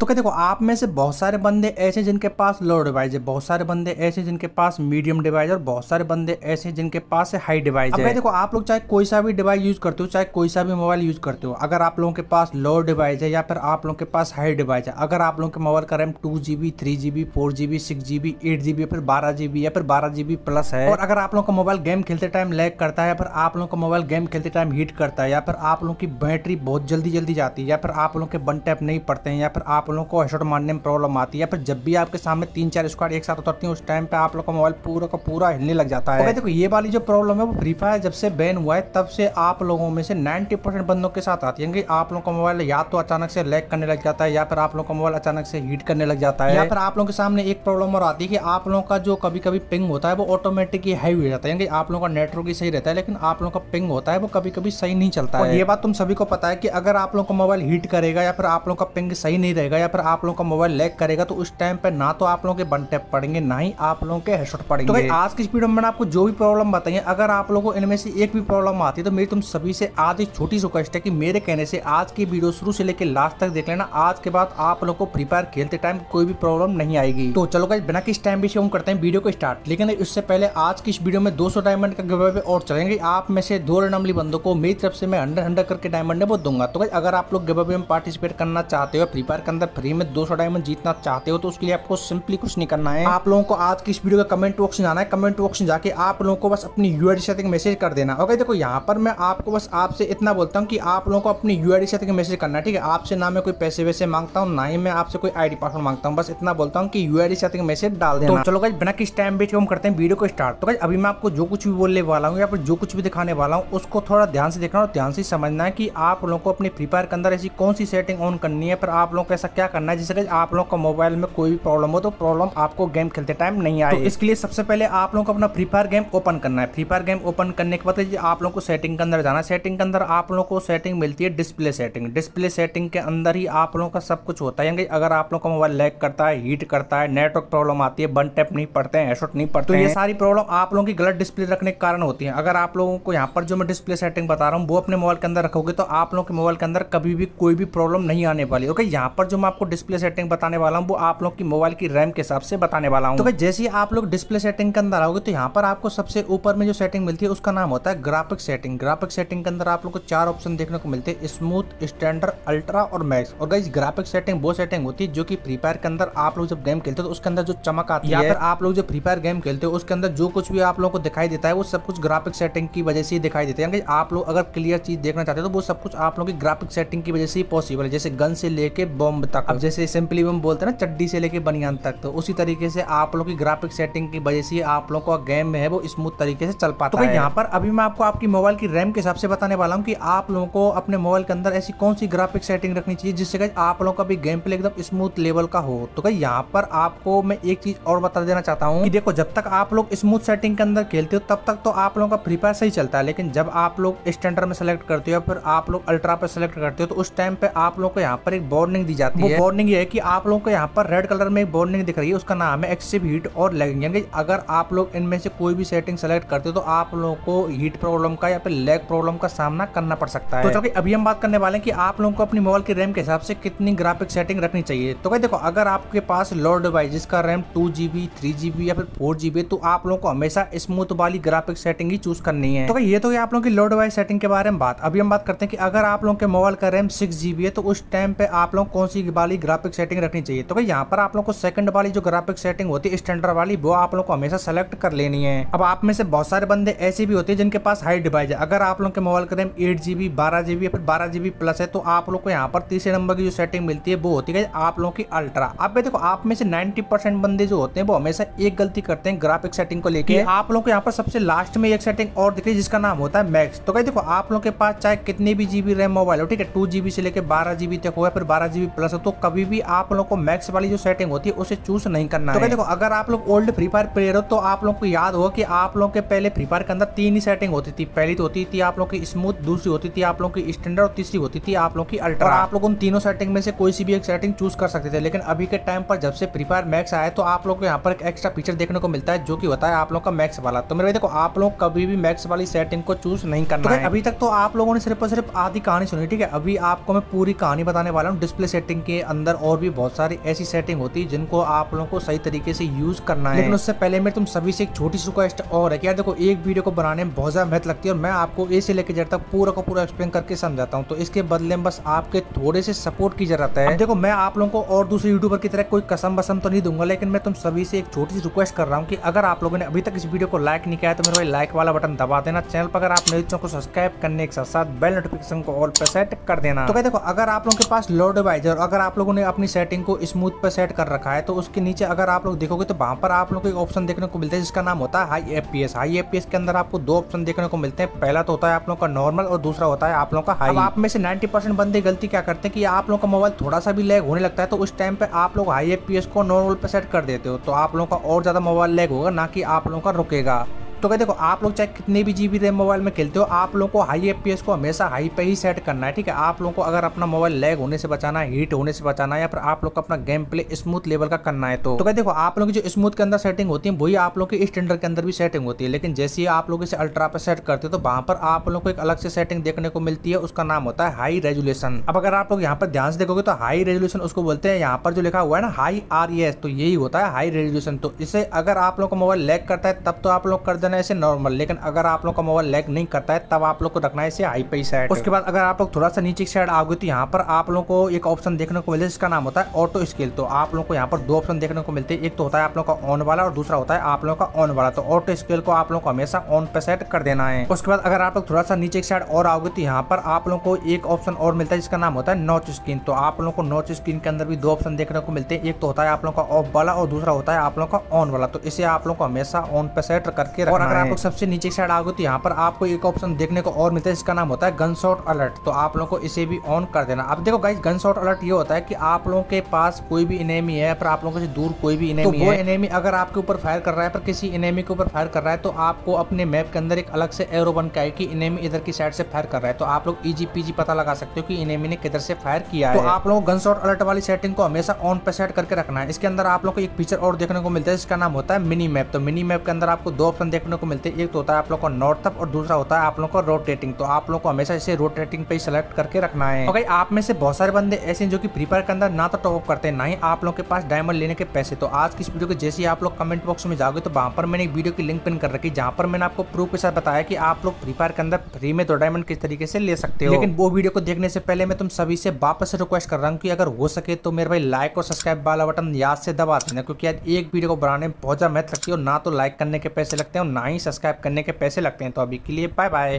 तो क्या देखो आप में से बहुत सारे बंदे ऐसे जिनके पास लो डिवाइस है बहुत सारे बंदे ऐसे जिनके पास मीडियम डिवाइस और बहुत सारे बंदे ऐसे जिनके पास है हाई डिवाइस है। देखो आप लोग चाहे कोई सा भी डिवाइस यूज़ करते हो चाहे कोई सा भी मोबाइल यूज़ करते हो अगर आप लोगों के पास लो डिवाइस है या फिर आप लोगों के पास हाई डिवाइस है अगर आप लोगों के मोबाइल का RAM two GB three GB four GB six GB eight GB फिर बारह जीबी या फिर बारह जीबी प्लस है और अगर आप लोगों का मोबाइल गेम खेलते टाइम लैग करता है या फिर आप लोगों का मोबाइल गेम खेलते टाइम हीट करता है या फिर आप लोगों की बैटरी बहुत जल्दी जल्दी जाती है या फिर आप लोगों के बन टैप नहीं पड़ते हैं या फिर आप लोगों को हेडशॉट मारने में प्रॉब्लम आती है फिर जब भी आपके सामने तीन चार स्क्वाड एक साथ उतरती है उस टाइम पे आप लोग का मोबाइल पूरा का पूरा हिलने लग जाता है देखो ये वाली जो प्रॉब्लम है वो फ्री फायर जब से बैन हुआ है तब से आप लोगों में से नाइन्टी बंदों के साथ आती है आप लोगों का मोबाइल या तो अचानक से लैग करने लग जाता है या फिर आप लोगों का मोबाइल अचानक से हीट करने लग जाता है या फिर आप लोगों के सामने एक प्रॉब्लम और आती है कि आप लोगों का जो कभी कभी पिंग होता है वो ऑटोमेटिक ही हाई हो जाता है आप लोगों का नेटवर्क ही सही रहता है लेकिन आप लोगों का पिंग होता है वो कभी कभी सही नहीं चलता है ये बात तुम सभी को पता है कि अगर आप लोगों का मोबाइल हीट करेगा या फिर आप लोगों का पिंग सही नहीं रहेगा या फिर आप लोगों का मोबाइल लैग करेगा तो उस टाइम पे ना तो आप लोगों के वन टैप पड़ेंगे, ना ही आप लोगों के हेडशॉट पड़ेंगे। तो आज की वीडियो में मैंने आपको जो भी प्रॉब्लम बताई है अगर आप लोगों को इनमें से एक भी प्रॉब्लम आती है तो मेरी तुम सभी से आज एक छोटी रिक्वेस्ट है कि मेरे कहने से आज की वीडियो शुरू से लेकर लास्ट तक देख लेना। आज के बाद आप लोगों को फ्री फायर खेलते टाइम कोई भी प्रॉब्लम नहीं आएगी। तो चलो गाइस बिना किस टाइम भी हम करते हैं वीडियो को स्टार्ट लेकिन इससे पहले आज की इस वीडियो में 200 डायमंड का गिव और चलेंगे। आप में से दो रैंडमली बंदों को मेरी तरफ़ से मैं हंड्रेड हंड्रेड करके डायमंड वो दूँगा। तो अगर आप लोग गिव में पार्टिसिपेट करना चाहते हो फ्री फायर के अंदर फ्री में दो डायमंड जीतना चाहते हो तो उसके लिए आपको सिंपली कुछ नहीं करना है। आप लोगों को आज की इस वीडियो का कमेंट बॉक्स में जाना है। कमेंट बॉक्स में जाके आप लोगों को बस अपनी यूआईडी सेटिंग मैसेज कर देना। ओके देखो, यहाँ पर मैं आपको बस आपसे इतना बोलता हूँ कि आप लोगों को अपनी यूआईडी सेटिंग मैसेज करना है, ठीक है? आपसे ना मैं कोई पैसे वैसे माँगता हूँ, ना ही मैं आपसे कोई आईडी पासवर्ड माँगता हूँ। बस इतना बोलता हूँ कि यूआईडी सेटिंग मैसेज डाल देना। तो चलो गाइस बिना किस टाइम वेट हम करते हैं वीडियो को स्टार्ट तो गाइस अभी मैं आपको जो कुछ भी बोलने वाला हूँ या फिर जो कुछ भी दिखाने वाला हूँ, उसको थोड़ा ध्यान से देखना और ध्यान से समझना है कि आप लोगों को अपनी फ्री फायर के अंदर ऐसी कौन सी सेटिंग ऑन करनी है, पर आप लोगों को ऐसा क्या करना है? जिससे आप लोगों का मोबाइल में कोई भी प्रॉब्लम हो तो प्रॉब्लम आपको गेम खेलते टाइम नहीं आए। तो इसके लिए सबसे पहले आप लोगों को अपना फ्री फायर गेम ओपन करना है। फ्री फायर गेम ओपन करने के बाद आप लोगों को सेटिंग के अंदर जाना सेटिंग के अंदर आप लोगों को सेटिंग मिलती है डिस्प्ले सेटिंग डिस्प्ले सेटिंग के अंदर ही आप लोगों का सब कुछ होता है। अगर आप लोगों का मोबाइल लैग करता है हीट करता है नेटवर्क प्रॉब्लम आती है बन टैप नहीं पड़ते हैं एशोट नहीं पड़ते तो ये सारी प्रॉब्लम आप लोगों की गलत डिस्प्ले रखने के कारण होती है। अगर आप लोगों को यहाँ पर जो मैं डिस्प्ले सेटिंग बता रहा हूँ वो अपने मोबाइल के अंदर रखोगे तो आप लोगों के मोबाइल के अंदर कभी भी कोई भी प्रॉब्लम नहीं आने वाली। ओके यहाँ पर जो मैं आपको डिस्प्ले सेटिंग बताने वाला हूँ वो आप लोग की मोबाइल की रैम के हिसाब से बताने वाला हूँ। तो भाई जैसे ही आप लोग डिस्प्ले सेटिंग के अंदर आओगे तो यहाँ पर आपको सबसे ऊपर में जो सेटिंग मिलती है उसका नाम होता है ग्राफिक सेटिंग ग्राफिक सेटिंग के अंदर आप लोग को चार ऑप्शन देखने को मिलते हैं स्मूथ स्टैंडर्ड अल्ट्रा और मैक्स और गई ग्राफिक सेटिंग वो सेटिंग होती है जो कि फ्री फायर के अंदर आप लोग जब गेम खेलते हो तो उसके अंदर जो चमक आती है आप लोग जब फ्री फायर गेम खेलते हो उसके अंदर जो कुछ भी आप लोग को दिखाई देता है वो सब कुछ ग्राफिक सेटिंग की वजह से ही दिखाई देते हैं। आप लोग अगर क्लियर चीज़ देखना चाहते हो तो वो सब कुछ आप लोग की ग्राफिक सेटिंग की वजह से ही पॉसिबल है। जैसे गन से लेके बॉम्ब तक। अब जैसे सिंपली हम बोलते हैं ना चड्डी से लेके बनियान तक तो उसी तरीके से आप लोग की ग्राफिक सेटिंग की वजह से आप लोग का गेम में है वो स्मूथ तरीके से चल पाता तो है। यहाँ पर अभी मैं आपको आपकी मोबाइल की रैम के हिसाब से बताने वाला हूँ कि आप लोगों को अपने मोबाइल के अंदर ऐसी कौन सी ग्राफिक सेटिंग रखनी चाहिए जिससे आप लोगों का भी गेम प्ले एकदम स्मूथ लेवल का हो। तो कहीं यहाँ पर आपको मैं एक चीज़ और बता देना चाहता हूँ कि देखो जब तक आप लोग स्मूथ सेटिंग के अंदर खेलते हो तब तक तो आप लोगों का फ्री फायर सही चलता है। लेकिन जब आप लोग स्टैंडर्ड में सेलेक्ट करते हो या फिर आप लोग अल्ट्रा पे सेलेक्ट करते हो तो उस टाइम पे आप लोग को यहाँ पर एक वार्निंग दी जाती है। वार्निंग ये है कि आप लोगों को यहाँ पर रेड कलर में एक वार्निंग दिख रही है उसका नाम है एक्सिव हीट और लैगिंग यानी अगर आप लोग इनमें से कोई भी सेटिंग सेलेक्ट करते हो तो आप लोगों को हीट प्रॉब्लम का या फिर लैग प्रॉब्लम का सामना करना पड़ सकता है। तो चलो अभी हम बात करने वाले हैं कि आप लोगों को अपनी मोबाइल की रैम के हिसाब से कितनी ग्राफिक सेटिंग रखनी चाहिए। तो भाई देखो अगर आपके पास लो डिवाइस जिसका RAM two GB three GB या फिर फोर जीबी तो आप लोगों को हमेशा स्मूथ वाली ग्राफिक सेटिंग ही चूज़ करनी है। तो ये तो आप लोगों की लो डिवाइस सेटिंग के बारे में बात। अभी हम बात करते हैं कि अगर आप लोगों के मोबाइल का रैम सिक्स जीबी है तो उस टाइम पे आप लोग कौन सी वाली ग्राफिक सेटिंग रखनी चाहिए। तो भाई यहाँ पर आप लोग को सेकंड वाली जो ग्राफिक सेटिंग होती है स्टैंडर्ड वाली वो आप लोग को हमेशा सेलेक्ट कर लेनी है। अब आप में से बहुत सारे बंदे ऐसे भी होते हैं जिनके पास हाई डिवाइस है। अगर आप लोग के मोबाइल का रैम एट जीबी बारह जीबी या फिर बारह जीबी प्लस है तो आप लोग को यहाँ पर तीसरे नंबर की जो सेटिंग मिलती है वो होती है आप लोगों की अल्ट्रा अब देखो आप में से नाइन्टी परसेंट बंदे जो होते हैं वो हमेशा एक गलती करते हैं ग्राफिक सेटिंग को लेकर आप लोग को यहाँ पर सबसे लास्ट में एक सेटिंग और दिख रही है जिसका नाम होता है मैक्स तो कहीं देखो आप लोग के पास चाहे कितने भी जीबी रैम मोबाइल हो ठीक है टू जीबी से लेकर बारह जीबी तक हो या फिर बारह जीबी प्लस हो तो कभी भी आप लोग को मैक्स वाली जो सेटिंग होती है उसे चूज़ नहीं करना तो है। देखो अगर आप लोग ओल्ड फ्री फायर प्लेयर हो तो आप लोग को याद होगा कि आप लोग के पहले फ्री फायर के अंदर तीन ही सेटिंग होती थी। पहली तो होती थी आप लोग की स्मूथ दूसरी होती थी आप लोग की स्टैंडर्ड और तीसरी होती थी आप लोग की अल्ट्रा आप लोग उन तीनों सेटिंग में से कोई सी भी एक सेटिंग चूज़ कर सकते थे। लेकिन अभी के टाइम पर जब से फ्री फायर मैक्स आया तो आप लोग को यहाँ पर एक एक्स्ट्रा फीचर देखने को मिलता है जो की होता है आप लोग का मैक्स वाला। तो मेरे देखो आप लोग कभी भी मैक्स वाली सेटिंग को चूज़ नहीं करना तो है। अभी तक तो आप लोगों ने सिर्फ़ और सिर्फ़ आधी कहानी सुनी ठीक है? अभी आपको मैं पूरी कहानी बताने वाला हूँ डिस्प्ले सेटिंग के अंदर और भी बहुत सारी ऐसी सेटिंग होती है जिनको आप लोगों को सही तरीके से यूज़ करना है। लेकिन उससे पहले मैं तुम सभी से एक छोटी सी रिक्वेस्ट और है कि यार देखो एक वीडियो को बनाने में बहुत ज़्यादा मेहनत लगती है और मैं आपको ए से लेकर जेड तक पूरा का पूरा एक्सप्लेन करके समझाता हूँ। तो इसके बदले में बस आपके थोड़े से सपोर्ट की ज़रूरत है। देखो मैं आप लोगों को और दूसरे यूट्यूबर की तरह कोई कसम बसम तो नहीं दूँगा लेकिन मैं तुम सभी से एक छोटी सी रिक्वेस्ट कर रहा हूँ कि अगर आप लोगों ने अभी तक इस वीडियो को लाइक नहीं किया तो मेरे भाई लाइक वाला बटन दबा देना। चैनल पर अगर आप मेरे चैनल को सब्सक्राइब करने के साथ साथ बेल नोटिफिकेशन को ऑल पर सेट कर देना। तो देखो अगर आप लोगों के पास लो डिवाइजर अगर आप लोगों ने अपनी सेटिंग को स्मूथ पर सेट कर रखा है तो उसके नीचे अगर आप लोग देखोगे तो वहाँ पर आप लोग को एक ऑप्शन देखने को मिलता है, जिसका नाम होता है हाई एफपीएस हाई एफपीएस के अंदर आपको दो ऑप्शन देखने को मिलते हैं। पहला तो होता है आप लोग का नॉर्मल और दूसरा होता है आप लोग का हाई आप में से नाइन्टी बंदे गलती क्या करते हैं कि आप लोग का मोबाइल थोड़ा सा भी लैग होने लगता है तो उस टाइम पे आप लोग हाई एफ़ को नॉर्मल पर सेट कर देते हो तो आप लोगों का और ज़्यादा मोबाइल लैग होगा, ना कि आप लोगों का रुकेगा। तो क्या देखो आप लोग चाहे कितने भी जीबी रैम मोबाइल में खेलते हो आप लोगों को हाई एफ़ को हमेशा हाई पे ही सेट करना है ठीक है? आप लोगों को अगर अपना मोबाइल लैग होने से बचाना है हीट होने से बचाना है या फिर आप लोग को अपना गेम प्ले स्मूथ लेवल का करना है तो, तो क्या देखो आप लोग की जो स्मूथ के अंदर सेटिंग होती है वही आप लोग की स्टैंडर्ड के अंदर भी सेटिंग होती है। लेकिन जैसे ही आप लोग इसे अल्ट्रा पे सेट करते हो तो वहाँ पर आप लोग को एक अलग से सेटिंग देखने को मिलती है उसका नाम होता है हाई रेजुलेशन अब अगर आप लोग यहाँ पर ध्यान से देखोगे तो हाई रेजुलेशन उसको बोलते हैं यहाँ पर जो लिखा हुआ है ना हाई आर तो यही होता है हाई रेजुलेशन तो इसे अगर आप लोग का मोबाइल लैग करता है तब तो आप लोग कर देना इसे नॉर्मल लेकिन अगर आप लोग का मोबाइल लैग नहीं करता है तब आप लोग को रखना है इसे हाई पे साइड उसके बाद अगर आप लोग थोड़ा सा नीचे साइड आओगे तो यहाँ पर आप लोग को एक ऑप्शन देखने को मिलता है जिसका नाम होता है ऑटो स्केल तो आप लोग को यहाँ पर दो ऑप्शन देखने को मिलते हैं एक तो होता है आप लोग का ऑन वाला और दूसरा होता है आप लोग का ऑन वाला तो ऑटो स्केल को आप लोग को हमेशा ऑन पे सेट कर देना है उसके बाद अगर आप लोग थोड़ा सा नीचे साइड और आओगे तो यहाँ पर आप लोग को एक ऑप्शन और मिलता है जिसका नाम होता है नॉच स्क्रीन तो आप लोग को नॉच स्क्रीन के अंदर भी दो ऑप्शन देखने को मिलते हैं एक तो होता है आप लोग का ऑफ़ वाला और दूसरा होता है आप लोग का ऑन वाला तो इसे आप लोग को हमेशा ऑन पे सेट करके और अगर आप लोग सबसे नीचे साइड आओगे तो यहाँ पर आपको एक ऑप्शन देखने को और मिलता है इसका नाम होता है गन शॉट अलर्ट तो आप लोगों को इसे भी ऑन कर देना। अब देखो गाइस गन शॉट अलर्ट ये होता है कि आप लोगों के पास कोई भी इनेमी है पर आप लोगों से दूर कोई भी इनेमी तो है। इनेमी अगर आपके ऊपर फायर कर रहा है पर किसी इनेमी के ऊपर फायर कर रहा है तो आपको अपने मैप के अंदर एक अलग से एरो बन के आए कि इनेमी इधर की साइड से फायर कर रहा है। तो आप लोग इजी पीजी पता लगा सकते हो कि इनेमी ने किधर से फायर किया तो है। तो आप लोग गन शॉट अलर्ट वाली सेटिंग को हमेशा ऑन पे सेट करके रखना है। इसके अंदर आप लोग को एक फीचर और देखने को मिलता है इसका नाम होता है मिनी मैप तो मिनी मैप के अंदर आपको दो ऑप्शन देखने को मिलते हैं एक तो होता है आप लोग का नॉर्थ अप और दूसरा होता है आप लोग का रोटेटिंग तो आप लोग को हमेशा इसे रोटेटिंग पे सिलेक्ट करके रखना है। और आप में से बहुत सारे बंदे ऐसे जो कि फ्री फायर के अंदर ना तो टॉप करते हैं, ना ही आप लोग के पास डायमंड लेने के पैसे। तो आज की वीडियो के जैसे आप लोग कमेंट बॉक्स में जाओगे तो वहाँ पर मैंने एक वीडियो की लिंक पिन कर रखी, जहाँ पर मैंने आपको प्रूफ के साथ बताया कि आप लोग फ्री फायर के अंदर फ्री में दो डायमंड किस तरीके से ले सकते हो। लेकिन वो वीडियो को देखने से पहले मैं तुम सभी से वापस रिक्वेस्ट कर रहा हूँ कि अगर हो सके तो मेरे भाई लाइक और सब्सक्राइब वाला बटन याद से दबा देना, क्योंकि एक वीडियो को बनाने में बहुत ज़्यादा मेहनत लगती है और ना तो लाइक करने के पैसे लगते हैं और ना ही सब्सक्राइब करने के पैसे लगते हैं। तो अभी के लिए बाय बाय